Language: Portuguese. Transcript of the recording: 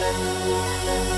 Música